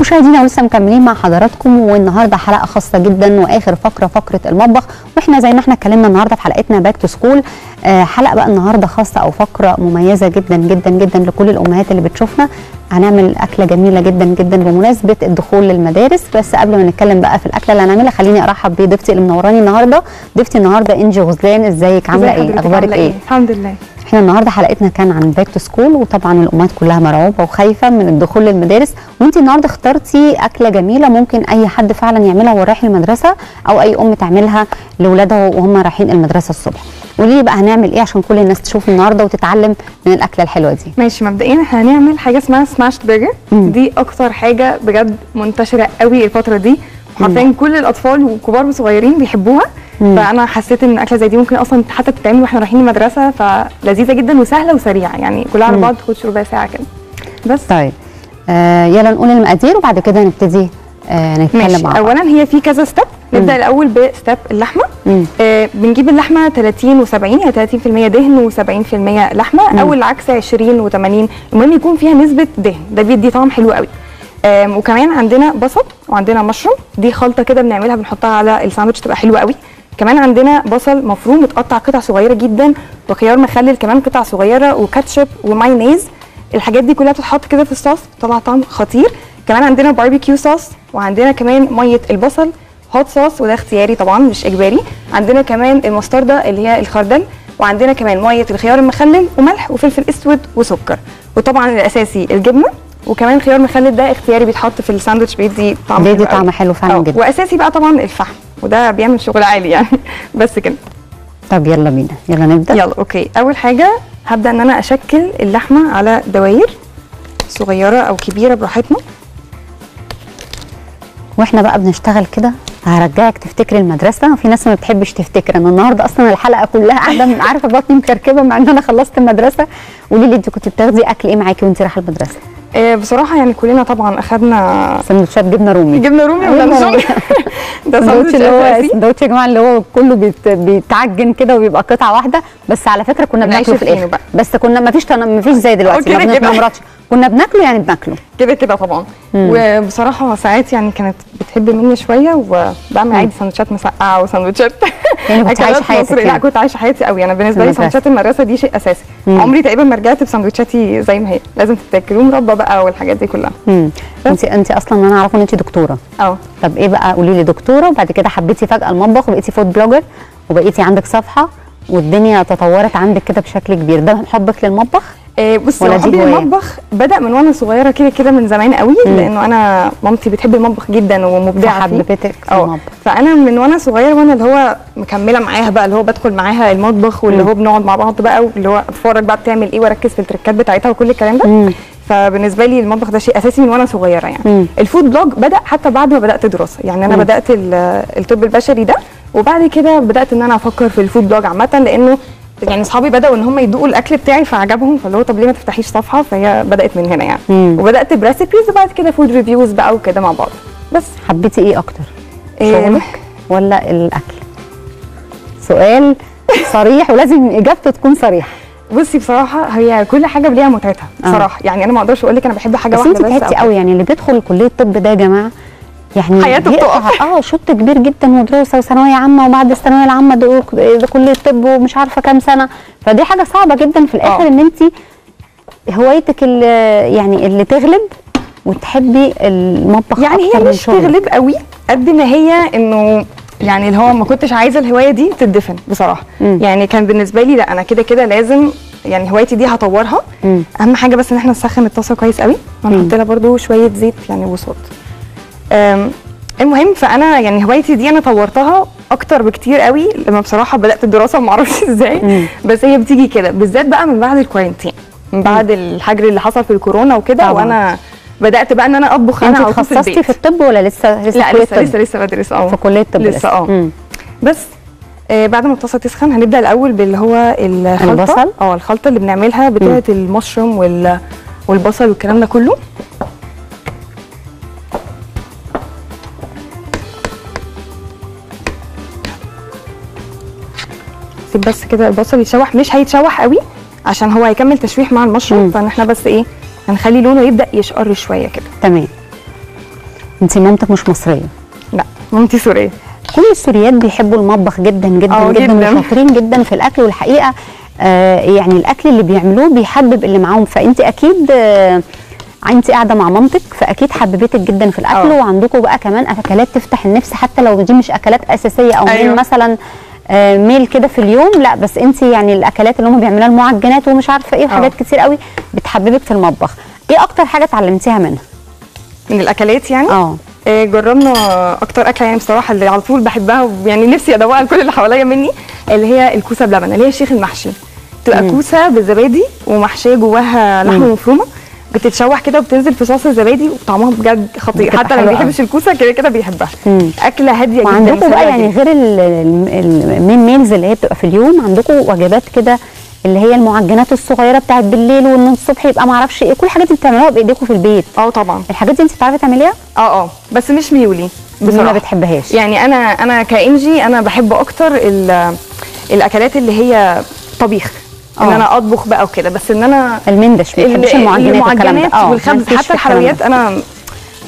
مشاهدينا ولسه مكملين مع حضراتكم والنهاردة حلقة خاصة جدا وآخر فقرة فقرة المطبخ. وإحنا زي ما إحنا اتكلمنا النهارده في حلقتنا back to school حلقة بقى النهارده خاصة أو فقرة مميزة جدا جدا جدا لكل الأمهات اللي بتشوفنا. هنعمل أكلة جميلة جدا جدا بمناسبة الدخول للمدارس. بس قبل ما نتكلم بقى في الأكلة اللي هنعملها خليني أرحب بضيفتي اللي منوراني النهارده. ضيفتي النهارده إنجي غزلان إزيك؟ عاملة إيه؟ أخبارك عاملة إيه؟ الحمد لله. إحنا النهارده حلقتنا كان عن back to school وطبعا الأمهات كلها مرعوبة وخايفة من الدخول للمدارس. وانت النهارده اخترتي أكلة جميلة ممكن أي حد فعلا يعملها وهو رايح المدرسة أو أي أم تعملها لاولادها وهم رايحين المدرسة الصبح. قولي لي بقى هنعمل إيه عشان كل الناس تشوف النهارده وتتعلم من الأكلة الحلوة دي؟ ماشي مبدئيا إحنا هنعمل حاجة اسمها سماشت برجر دي أكتر حاجة بجد منتشرة قوي الفترة دي. حرفيا كل الأطفال وكبار وصغيرين بيحبوها. فأنا حسيت إن أكلة زي دي ممكن أصلا حتى تتعمل وإحنا رايحين المدرسة فلذيذة جدا وسهلة وسريعة يعني كلها على بعض تاخدش ربع ساعة كده. بس. طيب. آه يلا نقول المقادير وبعد كده نبتدي آه نتكلم ماشي. مع بعض. اولا هي في كذا step نبدأ الأول ب step اللحمة. مم. آه بنجيب اللحمة 30 و70 يعني 30% دهن و70% لحمة أو العكس 20 و80 المهم يكون فيها نسبة دهن. ده بيدي طعم حلو قوي. وكمان عندنا بصل وعندنا مشروم. دي خلطة كده بنعملها بنحطها على الساندوتش تبقى حلوة قوي. كمان عندنا بصل مفروم متقطع قطع صغيرة جدا وخيار مخلل كمان قطع صغيرة وكاتشب ومايونيز. الحاجات دي كلها بتتحط كده في الصوص طلع طعم خطير. كمان عندنا باربيكيو صوص وعندنا كمان مية البصل هوت صوص وده اختياري طبعا مش إجباري. عندنا كمان المستردة اللي هي الخردل وعندنا كمان مية الخيار المخلل وملح وفلفل أسود وسكر. وطبعا الأساسي الجبنة. وكمان خيار مخلل ده اختياري بيتحط في الساندوتش بيدي طعم بيدي. طعم حلو فعلا آه، جدا. وأساسي بقى طبعا الفحم وده بيعمل شغل عالي يعني. بس كده. طب يلا بينا. يلا نبدأ. يلا okay. أول حاجة هبدأ إن أنا أشكل اللحمة على دواير صغيرة أو كبيرة براحتنا. وإحنا بقى بنشتغل كده. هرجعك تفتكري المدرسة. وفي ناس ما بتحبش تفتكر أنا النهارده أصلا الحلقة كلها قاعدة عارفة بطني مكركبة مع إن أنا خلصت المدرسة. قولي لي أنت كنت بتاخدي أكل إيه معاكي وأنت رايحة المدرسة؟ آه بصراحة يعني كلنا طبعا أخدنا سندوتشات جبنة رومي. جبنة رومي ولا ده ساندوتش اللي هو السندوتش يا جماعة اللي هو كله بيت بيتعجن كده وبيبقى قطعة واحدة. بس على فكرة كنا بناكله في الآخر. بس كنا ما فيش ما فيش زي دلوقتي. ما. بنتمرطش كنا بناكله يعني بناكله. كده كده طبعا. وبصراحة ساعات يعني كانت بتحب مني شوية وبعمل عادي سندوتشات مسقعة وسندوتشات. يعني كنت حياتك مصري. لا. كنت عايشة حياتي قوي. أنا بالنسبة لي. سندوتشات. المدرسة دي شيء أساسي. عمري تقريبا ما رجعت بسندوتشاتي زي ما هي. لازم تتاكل ومربى بقى والحاجات دي كلها. انت انت أصلا أنا اعرف إن انت دكتورة. أه. طب إيه بقى؟ قولي لي دكتورة. وبعد كده حبيتي فجأة المطبخ وبقيتي food blogger وبقيتي عندك صفحة والدنيا تطورت عندك كده بشكل كبير. ده حبك للمطبخ؟ بصي ولا هو دي حبي؟ المطبخ بدأ من وأنا صغيرة كده كده من زمان قوي لأنه أنا مامتي بتحب المطبخ جدا ومبدعة فيه فحببتني في أه المطبخ فأنا من وأنا صغيرة وأنا اللي هو مكملة معاها بقى اللي هو بدخل معاها المطبخ واللي هو بنقعد مع بعض بقى واللي هو اتفرج بقى بتعمل إيه وأركز في التركات بتاعتها وكل الكلام ده مم. فبالنسبة لي المطبخ ده شيء أساسي من وأنا صغيرة يعني مم. ال food blog بدأ حتى بعد ما بدأت دراسة يعني أنا مم. بدأت ال- الطب البشري ده وبعد كده بدأت إن أنا أفكر في ال food blog عامة لأنه يعني اصحابي بدأوا إن هم يدوقوا الأكل بتاعي فعجبهم فاللي هو طب ليه ما تفتحيش صفحة؟ فهي بدأت من هنا يعني. مم. وبدأت ب recipes وبعد كده food reviews بقى وكده مع بعض. بس. حبيتي إيه أكتر؟ إيه، شغلك ولا الأكل؟ سؤال صريح ولازم إجابته تكون صريحة. بصي بصراحة هي كل حاجة ليها متعتها آه. بصراحة. يعني أنا ما أقدرش أقول لك أنا بحب حاجة بس واحدة انت بس أو قوي يعني اللي بيدخل كلية الطب ده يا جماعة يعني حياته بتقف. آه شوط كبير جدا ودراسة وثانوية عامة وبعد الثانوية العامة ده كلية الطب ومش عارفة كام سنة فدي حاجة صعبة جدا في الآخر آه. إن انت هوايتك اللي يعني اللي تغلب وتحبي المطبخ يعني هي مش. تغلب قوي قد ما هي إنه يعني اللي هو ما كنتش عايزة الهواية دي تدفن بصراحة مم. يعني كان بالنسبة لي لا أنا كده كده لازم يعني هوايتي دي هطورها مم. أهم حاجة بس إن إحنا نسخن الطاسة كويس قوي ونحط لها برده شوية زيت يعني وصوت المهم فأنا يعني هوايتي دي أنا طورتها أكتر بكتير قوي لما بصراحة بدأت الدراسة ما أعرفش إزاي. بس هي بتيجي كده. بالذات بقى من بعد الكورنتين من بعد الحجر اللي حصل في الكورونا وكده. وأنا بدأت بقى إن أنا أطبخ أنا انت في اتخصصتي البيت. في الطب ولا لسه؟ لسه لا لسه؟ لسه لسه بدرس آه. في كلية الطب لسه آه. بس آه بعد ما الطاسة تسخن هنبدأ الأول باللي هو الخلطة. البصل؟ آه الخلطة اللي بنعملها بتاعة المشروم وال والبصل والكلام ده كله. سيب بس كده البصل يتشوح مش هيتشوح قوي عشان هو هيكمل تشويح مع. المشروم فاحنا بس إيه هنخلي لونه يبدأ يشقر شوية كده تمام انت مامتك مش مصرية لا مامتي سورية كل السوريات بيحبوا المطبخ جدا جدا آه، جدا, جداً. وشاطرين جدا في الأكل والحقيقة آه يعني الأكل اللي بيعملوه بيحبب اللي معاهم فانت أكيد آه انت قاعدة مع مامتك فأكيد حببتك جدا في الأكل آه. وعندكم بقى كمان أكلات تفتح النفس حتى لو دي مش أكلات أساسية أو. أيوة. مثلا آه ميل كده في اليوم. لا بس انت يعني الأكلات اللي هم بيعملوها المعجنات ومش عارفة إيه وحاجات كتير قوي بتحببك في المطبخ. إيه أكتر حاجة اتعلمتيها منها؟ من الأكلات يعني؟ آه. آه، جربنا أكتر أكلة يعني بصراحة اللي على طول بحبها يعني نفسي أدوقها لكل اللي حواليا مني اللي هي الكوسة بلبن اللي هي الشيخ المحشي. تبقى. كوسة بالزبادي ومحشية جواها لحمة. مفرومة بتتشوح كده وبتنزل في صوص الزبادي وطعمها بجد خطير. حتى لو ما بيحبش الكوسة كده كده بيحبها. أكلة هادية جدا وعندكم بقى يعني. غير ال- ال- ال main meals اللي هي بتبقى في اليوم عندكم وجبات كده اللي هي المعجنات الصغيرة بتاعت بالليل وان الصبح يبقى ما أعرفش إيه كل الحاجات دي بتعملوها بايديكم في البيت. آه طبعا. الحاجات دي انت بتعرفي تعمليها؟ آه آه. بس مش ميولي بصراحه ما بتحبهاش؟ يعني أنا أنا كإنجي أنا بحب أكتر ال- الأكلات اللي هي طبيخ. إن آه. أنا أطبخ بقى وكده بس إن أنا المندش ما بتحبش ال- المعجنات والكلام ده آه والخبز حتى الحلويات. أنا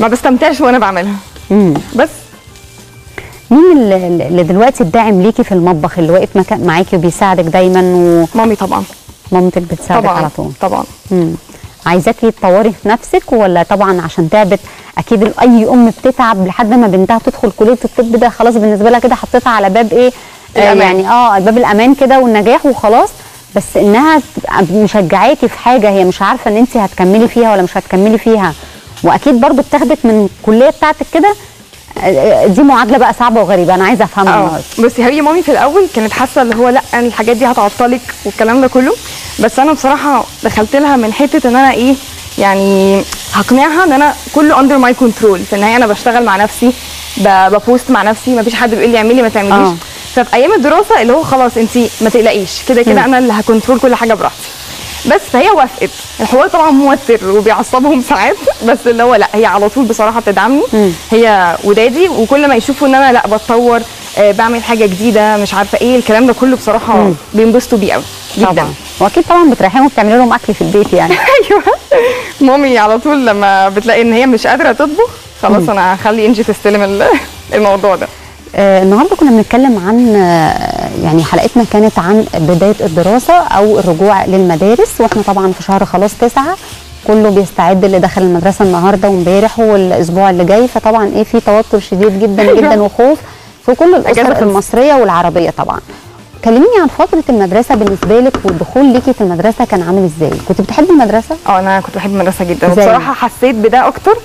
ما بستمتعش وأنا بعملها مم. بس مين اللي دلوقتي الداعم ليكي في المطبخ اللي واقف مكان معاكي وبيساعدك دايما مامي طبعا ومامتك بتساعدك طبعا على طول طبعا مم. عايزاكي تطوري في نفسك ولا طبعا عشان تعبت أكيد أي أم بتتعب لحد ما بنتها تدخل كلية الطب ده خلاص بالنسبة لها كده حطيتها على باب إيه آه الأمان. يعني آه باب الأمان كده والنجاح وخلاص بس إنها مشجعاكي في حاجة هي مش عارفة إن انت هتكملي فيها ولا مش هتكملي فيها. وأكيد برضو بتاخدك من الكلية بتاعتك كده دي معادلة بقى صعبة وغريبة أنا عايزة أفهمها. النهارده بصي هي مامي في الأول كانت حاسة اللي هو لأ أنا الحاجات دي هتعطلك والكلام ده كله. بس أنا بصراحة دخلت لها من حتة إن أنا إيه يعني هقنعها إن أنا كله under my control في النهاية أنا بشتغل مع نفسي ب post مع نفسي ما فيش حد بيقول لي اعملي ما تعمليش. آه. ففي أيام الدراسة اللي هو خلاص أنت ما تقلقيش. كده كده. أنا اللي ه control كل حاجة براحتي. بس فهي وافقت. الحوار طبعا موتر وبيعصبهم ساعات. بس اللي هو لا هي على طول بصراحة بتدعمني. هي ودادي وكل ما يشوفوا إن أنا لا بتطور آه بعمل حاجة جديدة مش عارفة إيه الكلام ده كله بصراحة. بينبسطوا بيه قوي جدا. طبعا. وأكيد طبعا بتريحيهم وبتعملي لهم أكل في البيت يعني. أيوه. مامي على طول لما بتلاقي إن هي مش قادرة تطبخ خلاص أنا هخلي إنجي تستلم ال- الموضوع ده. آه النهارده كنا بنتكلم عن آه يعني حلقتنا كانت عن بداية الدراسة أو الرجوع للمدارس وإحنا طبعا في شهر خلاص تسعة كله بيستعد اللي دخل المدرسة النهارده وامبارح والأسبوع اللي جاي فطبعا إيه في توتر شديد جدا جدا وخوف في كل الأسر. المصرية والعربية طبعا. كلميني عن فترة المدرسة بالنسبة لك والدخول ليكي في المدرسة كان عامل إزاي؟ كنت بتحبي المدرسة؟ آه أنا كنت بحب المدرسة جدا؟ وبصراحة حسيت بده أكتر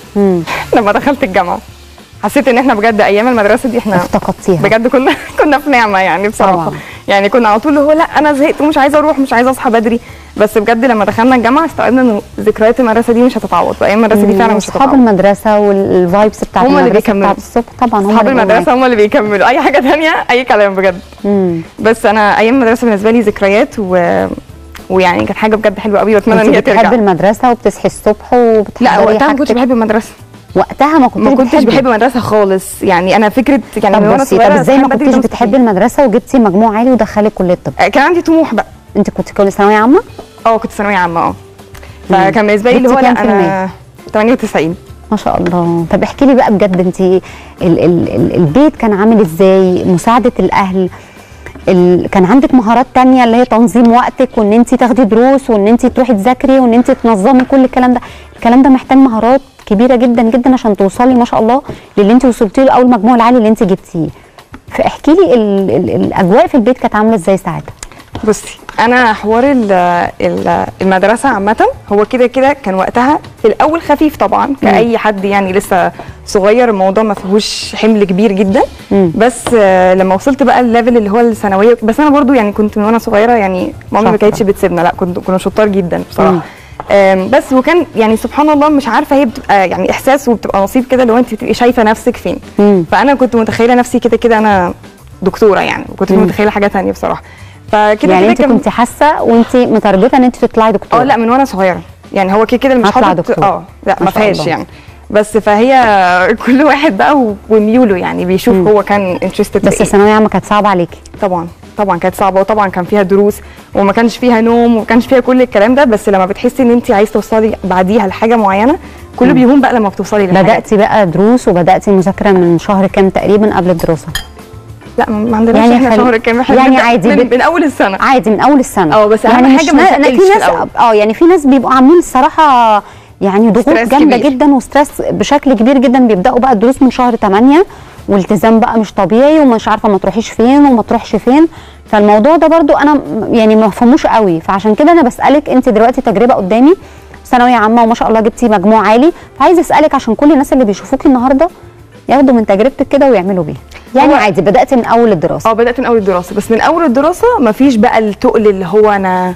لما دخلت الجامعة. حسيت إن إحنا بجد أيام المدرسة دي إحنا افتقدتيها. بجد كنا كنا في نعمة يعني بصراحة. طبعا. يعني كنا على طول اللي هو لأ أنا زهقت ومش عايزة أروح مش عايزة أصحى بدري. بس بجد لما دخلنا الجامعة استوعبنا ان ذكريات المدرسة دي مش هتتعوض. وايام المدرسة دي فعلا مش أصحاب هتتعوض. المدرسة والفايبس بتاعت هم اللي بيكملوا. الصبح طبعا هم أصحاب المدرسة هم اللي بيكملوا. أي حاجة تانية أي كلام بجد. مم. بس أنا أيام المدرسة بالنسبة لي ذكريات و... ويعني كانت حاجة بجد حلوة قوي وأتمنى إن هي ترجع. المدرسة وبتصحي الصبح لأ وبتحضري وقتها ما كنتش. بحب المدرسة. وقتها ما كنتش ما كنتش. بحب المدرسة خالص. يعني أنا فكرة يعني طب وأنا بصي صغيرة طب إزاي ما ده بتحبي. المدرسة وجبتي مجموع عالي ودخلك كلية الطب؟ آه، كان عندي طموح بقى. أنت كنت كنت ثانوية عامة؟ آه كنت ثانوية عامة آه. فكان بالنسبة لي اللي هو لا أنا 98 ما شاء الله. طب احكي لي بقى بجد أنت ال ال ال البيت كان عامل إزاي؟ مساعدة الأهل؟ ال كان عندك مهارات تانية اللي هي تنظيم وقتك وإن أنت تاخدي دروس وإن أنت تروحي تذاكري وإن أنت تنظمي كل الكلام ده؟ الكلام ده محتاج مهارات؟ كبيرة جدا جدا عشان توصلي ما شاء الله للي انت وصلتي له أو المجموع العالي اللي انت جبتيه فاحكي لي ال ال الأجواء في البيت كانت عاملة إزاي ساعتها بصي أنا حوار ال ال المدرسة عامة هو كده كده كان وقتها في الأول خفيف طبعا كأي حد يعني لسه صغير الموضوع ما فيهوش حمل كبير جدا مم. بس لما وصلت بقى الليفل اللي هو الثانوية بس أنا برضو يعني كنت من وأنا صغيرة يعني مامي ما. كانتش بتسيبنا لأ كنت كنا شطار جدا مم. بصراحة آم، بس وكان يعني سبحان الله مش عارفة هي بتبقى يعني إحساس وبتبقى نصيب كده لو أنت بتبقي شايفة نفسك فين مم. فأنا كنت متخيلة نفسي كده كده أنا دكتورة يعني وكنت. متخيلة حاجة تانية بصراحة فكده يعني أنت كنت حاسة وأنت متربيه إن أنت تطلعي دكتورة آه لا من وأنا صغيرة يعني هو كده كده اللي مش هطلع حاطط دكتور. آه لا ما فيهاش. يعني بس فهي كل واحد بقى وميوله يعني بيشوف مم. هو كان انترستد بس الثانوية عامه كانت صعبة عليكي طبعا طبعا كانت صعبة وطبعا كان فيها دروس وما كانش فيها نوم وما كانش فيها كل الكلام ده بس لما بتحسي إن انت عايز توصلي بعديها لحاجة معينة كله بيهون بقى لما بتوصلي للحاجات بدأتي بقى دروس وبدأتي مذاكرة من شهر كام تقريبا قبل الدراسة؟ لا ما عندناش يعني إحنا شهر كام إحنا يعني عادي من, من أول السنة. عادي من أول السنة. أه، بس أهم يعني حاجة مش ما في ناس. أه يعني في ناس بيبقوا عاملين الصراحه يعني ضغوط جامدة. جدا وستريس بشكل كبير جدا. بيبدأوا بقى الدروس من شهر 8 والتزام بقى مش طبيعي ومش عارفة ما تروحيش فين وما تروحش فين. فالموضوع ده برضو أنا يعني ما فهموش قوي. فعشان كده أنا بسألك أنت دلوقتي تجربة قدامي ثانوية عامة وما شاء الله جبتي مجموع عالي. فعايزه أسألك عشان كل الناس اللي بيشوفوكي النهارده ياخدوا من تجربتك كده ويعملوا بيها. يعني عادي بداتي من أول الدراسة. آه بدأت من أول الدراسة. بس من أول الدراسة مفيش بقى التقل اللي هو أنا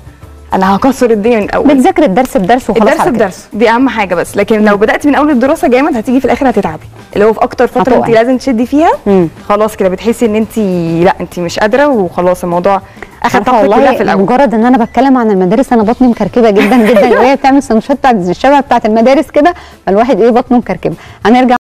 أنا هكسر الدنيا من الأول بتذاكري الدرس بدرس وخلاص الدرس. بدرس. دي اهم حاجة بس. لكن لو بدأت من اول الدراسة جامد هتيجي في الآخر هتتعبي. اللي هو في أكتر فترة انت. لازم تشدي فيها مم. خلاص كده بتحسي ان انت لا انت مش قادرة وخلاص الموضوع أخد طاقتك كلها في الأول. مجرد إن أنا بتكلم عن المدارس أنا بطني مكركبة جدا جدا. وهي بتعمل سندوتشات بتاعت الشبه بتاعت المدارس كده فالواحد إيه بطنه مكركبة. هنرجع